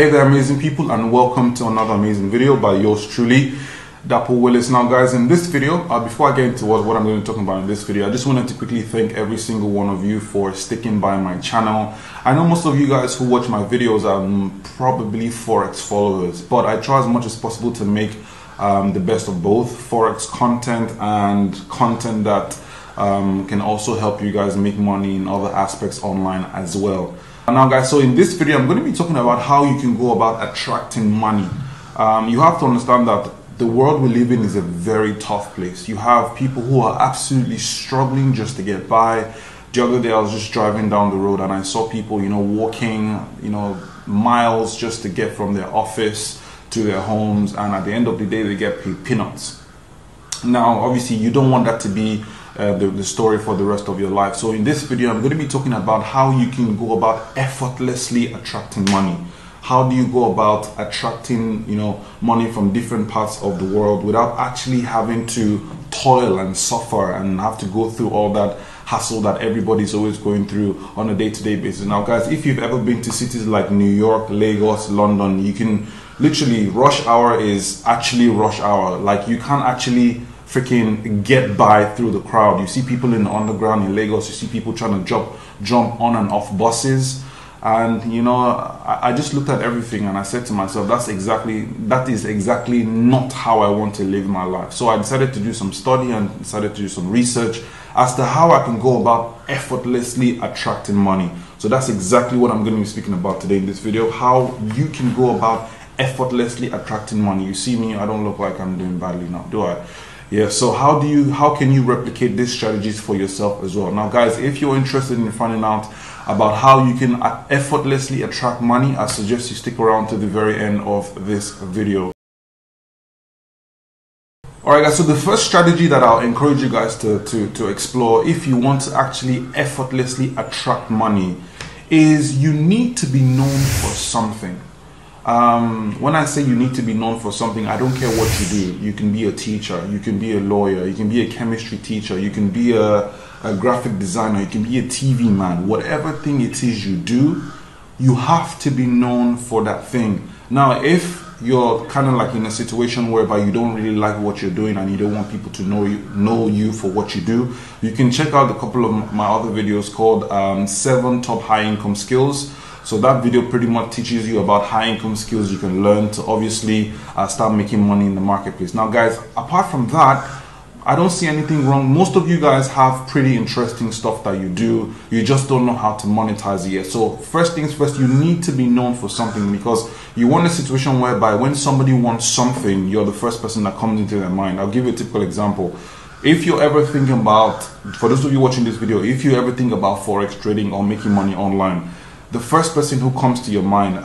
Hey there amazing people and welcome to another amazing video by yours truly Dapo Willis. Now guys in this video, uh, before I get into what, what I'm going to talk about in this video, I just wanted to quickly thank every single one of you for sticking by my channel. I know most of you guys who watch my videos are probably Forex followers, but I try as much as possible to make um, the best of both Forex content and content that um, can also help you guys make money in other aspects online as well. Now guys, so in this video, I'm going to be talking about how you can go about attracting money. Um, you have to understand that the world we live in is a very tough place. You have people who are absolutely struggling just to get by. The other day I was just driving down the road and I saw people, you know, walking, you know, miles just to get from their office to their homes and at the end of the day they get peanuts. Now, obviously you don't want that to be uh, the, the story for the rest of your life. So in this video, I'm going to be talking about how you can go about effortlessly attracting money. How do you go about attracting, you know, money from different parts of the world without actually having to toil and suffer and have to go through all that hassle that everybody's always going through on a day-to-day -day basis. Now, guys, if you've ever been to cities like New York, Lagos, London, you can literally rush hour is actually rush hour. Like you can't actually freaking get by through the crowd. You see people in the underground in Lagos, you see people trying to jump jump on and off buses. And you know, I, I just looked at everything and I said to myself, that's exactly that is exactly not how I want to live my life. So I decided to do some study and decided to do some research as to how I can go about effortlessly attracting money. So that's exactly what I'm going to be speaking about today in this video, how you can go about effortlessly attracting money. You see me, I don't look like I'm doing badly now, do I? Yeah, so how do you how can you replicate these strategies for yourself as well? Now guys, if you're interested in finding out about how you can effortlessly attract money, I suggest you stick around to the very end of this video. Alright guys, so the first strategy that I'll encourage you guys to, to, to explore if you want to actually effortlessly attract money is you need to be known for something. Um, when I say you need to be known for something, I don't care what you do. You can be a teacher, you can be a lawyer, you can be a chemistry teacher, you can be a, a graphic designer, you can be a TV man. Whatever thing it is you do, you have to be known for that thing. Now, if you're kind of like in a situation whereby you don't really like what you're doing and you don't want people to know you know you for what you do, you can check out a couple of my other videos called um, seven top high income skills so that video pretty much teaches you about high income skills you can learn to obviously uh, start making money in the marketplace. Now guys, apart from that, I don't see anything wrong. Most of you guys have pretty interesting stuff that you do. You just don't know how to monetize it yet. So first things first, you need to be known for something because you want a situation whereby when somebody wants something, you're the first person that comes into their mind. I'll give you a typical example. If you're ever thinking about, for those of you watching this video, if you ever think about Forex trading or making money online, the first person who comes to your mind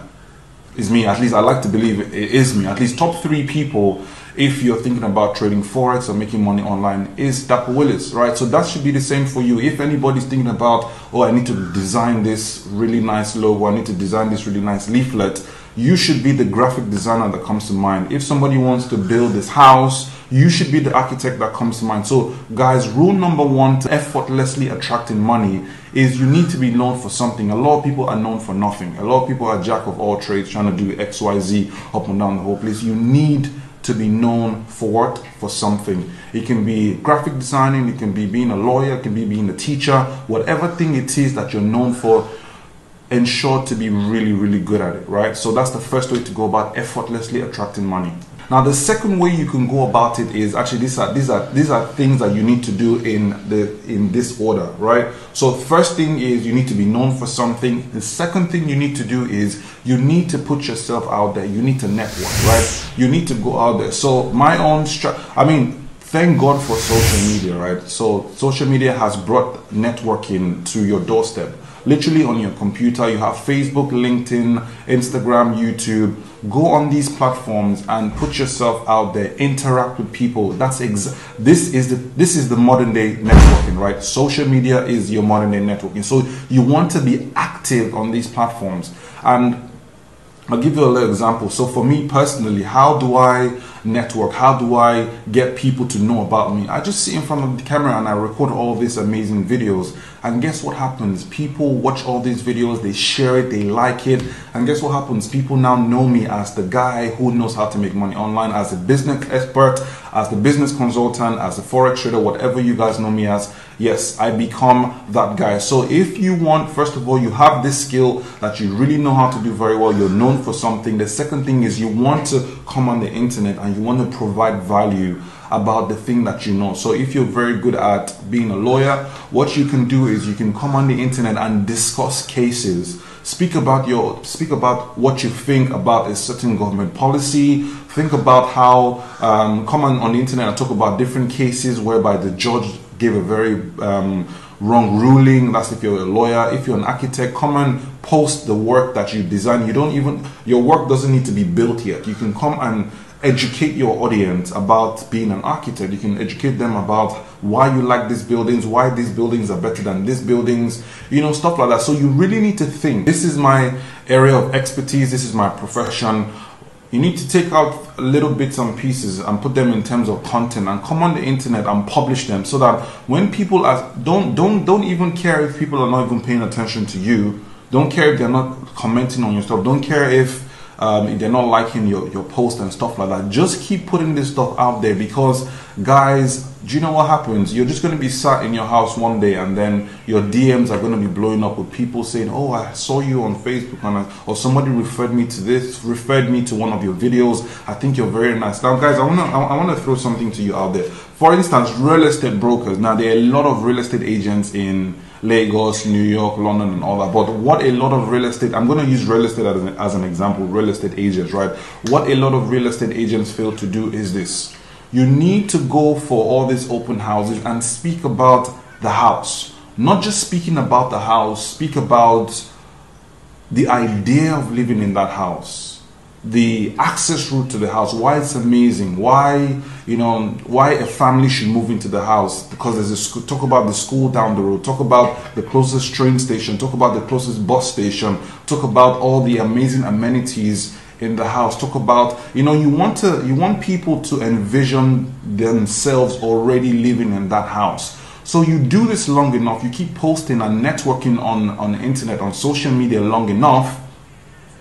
is me. At least I like to believe it is me. At least top three people, if you're thinking about trading forex or making money online, is Dapo Willis, right? So that should be the same for you. If anybody's thinking about, oh, I need to design this really nice logo, I need to design this really nice leaflet, you should be the graphic designer that comes to mind. If somebody wants to build this house, you should be the architect that comes to mind. So, guys, rule number one to effortlessly attracting money is you need to be known for something. A lot of people are known for nothing. A lot of people are jack of all trades trying to do X, Y, Z up and down the whole place. You need to be known for what? For something. It can be graphic designing, it can be being a lawyer, it can be being a teacher, whatever thing it is that you're known for, ensure to be really, really good at it, right? So that's the first way to go about effortlessly attracting money. Now, the second way you can go about it is actually these are these are these are things that you need to do in the in this order, right? So, first thing is you need to be known for something. The second thing you need to do is you need to put yourself out there. You need to network, right? You need to go out there. So, my own, I mean, thank God for social media, right? So, social media has brought networking to your doorstep literally on your computer. You have Facebook, LinkedIn, Instagram, YouTube. Go on these platforms and put yourself out there. Interact with people. That's ex- this is the this is the modern day networking, right? Social media is your modern day networking. So you want to be active on these platforms and I'll give you a little example. So for me personally, how do I network? How do I get people to know about me? I just sit in front of the camera and I record all these amazing videos. And guess what happens? People watch all these videos, they share it, they like it. And guess what happens? People now know me as the guy who knows how to make money online, as a business expert, as the business consultant, as a forex trader, whatever you guys know me as yes, I become that guy. So if you want, first of all, you have this skill that you really know how to do very well, you're known for something. The second thing is you want to come on the internet and you want to provide value about the thing that you know. So if you're very good at being a lawyer, what you can do is you can come on the internet and discuss cases. Speak about your speak about what you think about a certain government policy. Think about how um, come on, on the internet and talk about different cases whereby the judge give a very um, wrong ruling. That's if you're a lawyer. If you're an architect, come and post the work that you design. You don't even, your work doesn't need to be built yet. You can come and educate your audience about being an architect. You can educate them about why you like these buildings, why these buildings are better than these buildings, you know, stuff like that. So you really need to think. This is my area of expertise. This is my profession you need to take out little bits and pieces and put them in terms of content and come on the internet and publish them so that when people are don't don't don't even care if people are not even paying attention to you. Don't care if they're not commenting on your stuff. Don't care if um, they're not liking your, your post and stuff like that. Just keep putting this stuff out there because, guys, do you know what happens? You're just going to be sat in your house one day and then your DMs are going to be blowing up with people saying, Oh, I saw you on Facebook and I, or somebody referred me to this, referred me to one of your videos. I think you're very nice. Now, guys, I want to I want to throw something to you out there. For instance, real estate brokers. Now, there are a lot of real estate agents in Lagos, New York, London, and all that. But what a lot of real estate, I'm going to use real estate as an, as an example, real estate agents, right? What a lot of real estate agents fail to do is this. You need to go for all these open houses and speak about the house. Not just speaking about the house, speak about the idea of living in that house the access route to the house, why it's amazing, why you know why a family should move into the house because there's a school. Talk about the school down the road. Talk about the closest train station. Talk about the closest bus station. Talk about all the amazing amenities in the house. Talk about you know you want to you want people to envision themselves already living in that house. So you do this long enough. You keep posting and networking on on the internet on social media long enough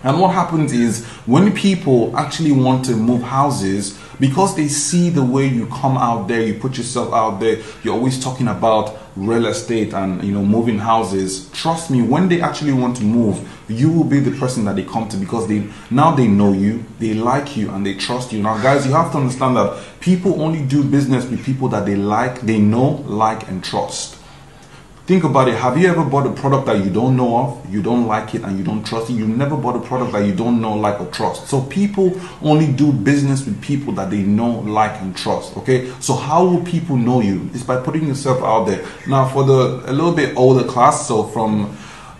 and what happens is when people actually want to move houses, because they see the way you come out there, you put yourself out there, you're always talking about real estate and you know moving houses. Trust me, when they actually want to move, you will be the person that they come to because they now they know you, they like you, and they trust you. Now, guys, you have to understand that people only do business with people that they like, they know, like, and trust. Think about it. Have you ever bought a product that you don't know of, you don't like it, and you don't trust it? You never bought a product that you don't know, like, or trust. So people only do business with people that they know, like, and trust. Okay. So how will people know you? It's by putting yourself out there. Now, for the a little bit older class, so from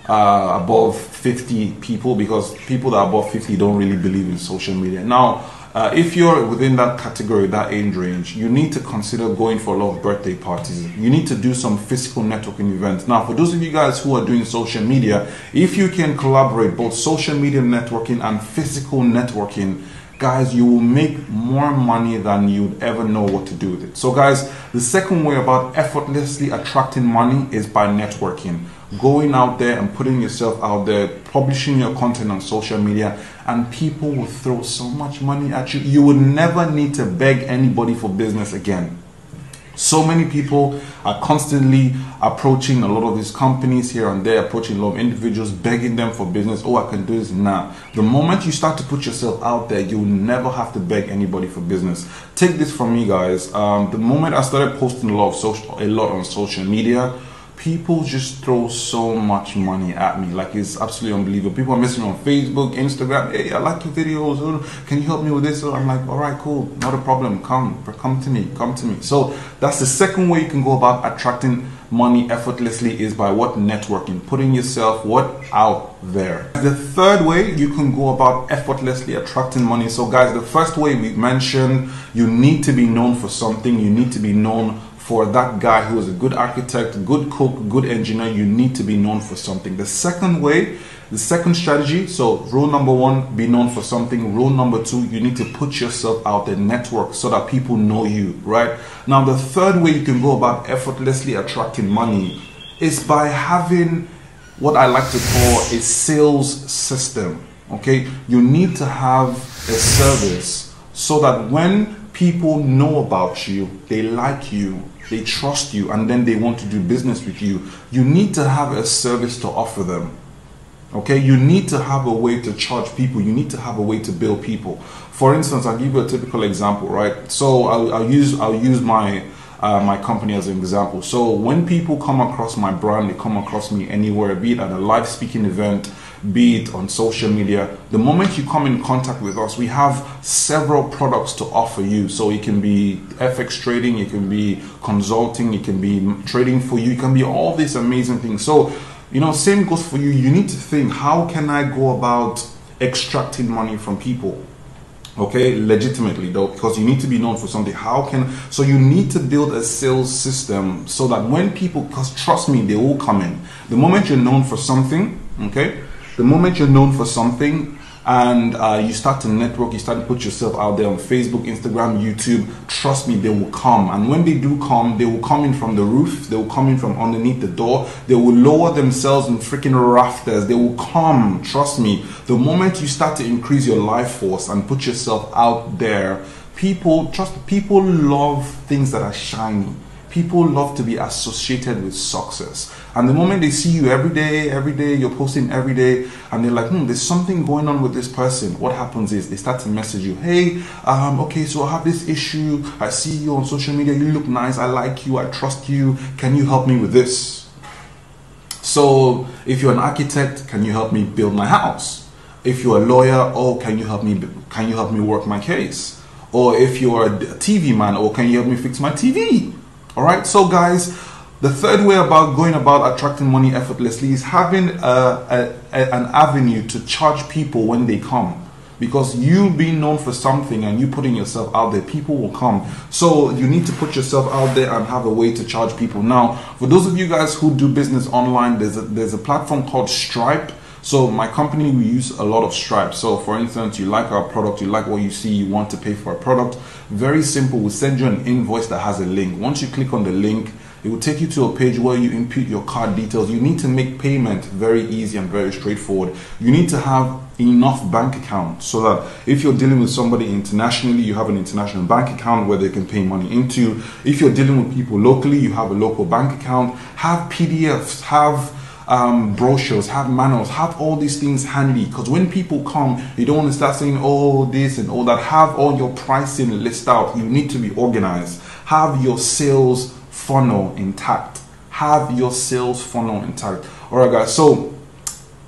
uh, above 50 people, because people that are above 50 don't really believe in social media. Now uh, if you're within that category, that age range, you need to consider going for a lot of birthday parties. You need to do some physical networking events. Now, for those of you guys who are doing social media, if you can collaborate both social media networking and physical networking, guys, you will make more money than you'd ever know what to do with it. So, guys, the second way about effortlessly attracting money is by networking going out there and putting yourself out there, publishing your content on social media, and people will throw so much money at you. You will never need to beg anybody for business again. So many people are constantly approaching a lot of these companies here and there, approaching a lot of individuals, begging them for business. Oh, I can do this now. The moment you start to put yourself out there, you'll never have to beg anybody for business. Take this from me, guys. Um, the moment I started posting a lot of social, a lot on social media, people just throw so much money at me. Like it's absolutely unbelievable. People are messaging me on Facebook, Instagram. Hey, I like your videos. Can you help me with this? So I'm like, all right, cool, not a problem. Come, come to me, come to me. So that's the second way you can go about attracting money effortlessly is by what networking, putting yourself what out there. The third way you can go about effortlessly attracting money. So guys, the first way we mentioned, you need to be known for something. You need to be known for that guy who is a good architect, good cook, good engineer, you need to be known for something. The second way The second strategy, so rule number one, be known for something. Rule number two, you need to put yourself out there, network so that people know you, right? Now, the third way you can go about effortlessly attracting money is by having what I like to call a sales system. Okay, you need to have a service so that when people know about you, they like you, they trust you, and then they want to do business with you, you need to have a service to offer them. Okay, you need to have a way to charge people, you need to have a way to bill people. For instance, I'll give you a typical example, right? So I'll, I'll use I'll use my uh, my company as an example. So when people come across my brand, they come across me anywhere, be it at a live speaking event, be it on social media. The moment you come in contact with us, we have several products to offer you. So it can be FX trading, it can be consulting, it can be trading for you, it can be all these amazing things. So, you know, same goes for you. You need to think, how can I go about extracting money from people? okay legitimately though because you need to be known for something how can so you need to build a sales system so that when people because trust me they will come in the moment you're known for something okay the moment you're known for something and uh, you start to network, you start to put yourself out there on Facebook, Instagram, YouTube, trust me, they will come. And when they do come, they will come in from the roof, they will come in from underneath the door, they will lower themselves in freaking rafters, they will come, trust me. The moment you start to increase your life force and put yourself out there, people, trust people love things that are shiny people love to be associated with success. And the moment they see you every day, every day, you're posting every day, and they're like, hmm, there's something going on with this person. What happens is they start to message you, hey, um, okay, so I have this issue. I see you on social media. You look nice. I like you. I trust you. Can you help me with this? So if you're an architect, can you help me build my house? If you're a lawyer, oh, can you help me? Can you help me work my case? Or if you're a TV man, oh, can you help me fix my TV? All right, so guys, the third way about going about attracting money effortlessly is having a, a, a, an avenue to charge people when they come. Because you being known for something and you putting yourself out there, people will come. So you need to put yourself out there and have a way to charge people. Now, for those of you guys who do business online, there's a, there's a platform called Stripe. So my company, we use a lot of Stripe. So for instance, you like our product, you like what you see, you want to pay for a product. Very simple. We'll send you an invoice that has a link. Once you click on the link, it will take you to a page where you input your card details. You need to make payment very easy and very straightforward. You need to have enough bank account so that if you're dealing with somebody internationally, you have an international bank account where they can pay money into. If you're dealing with people locally, you have a local bank account. Have PDFs, have um, brochures, have manuals, have all these things handy. Because when people come, you don't want to start saying, oh, this and all that. Have all your pricing list out. You need to be organized. Have your sales funnel intact. Have your sales funnel intact. All right, guys. So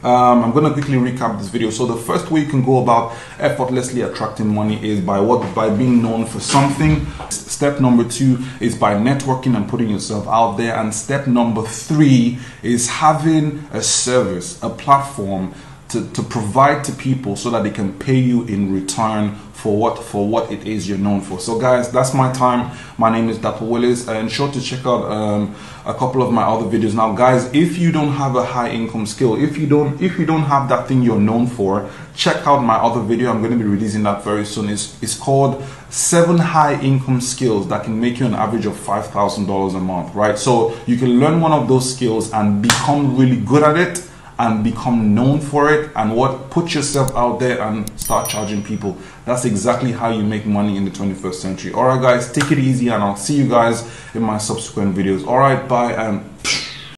um, I'm going to quickly recap this video. So the first way you can go about effortlessly attracting money is by what? By being known for something. Step number two is by networking and putting yourself out there. And step number three is having a service, a platform to, to provide to people so that they can pay you in return for what for what it is you're known for. So guys, that's my time. My name is Dapo Willis. And sure to check out um, a couple of my other videos. Now guys, if you don't have a high income skill, if you don't if you don't have that thing you're known for, check out my other video. I'm going to be releasing that very soon. It's, it's called seven high income skills that can make you an average of $5,000 a month, right? So you can learn one of those skills and become really good at it and become known for it and what put yourself out there and start charging people. That's exactly how you make money in the 21st century. All right guys take it easy and i'll see you guys in my subsequent videos. All right bye and